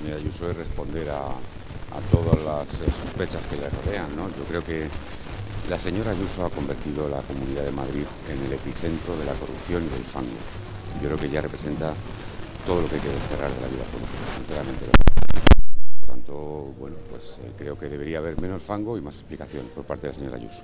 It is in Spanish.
señora Ayuso es responder a, a todas las eh, sospechas que le rodean. ¿no? Yo creo que la señora Ayuso ha convertido la Comunidad de Madrid en el epicentro de la corrupción y del fango. Yo creo que ella representa todo lo que hay que desterrar de la vida política, sinceramente. Por tanto, bueno, pues eh, creo que debería haber menos fango y más explicación por parte de la señora Ayuso.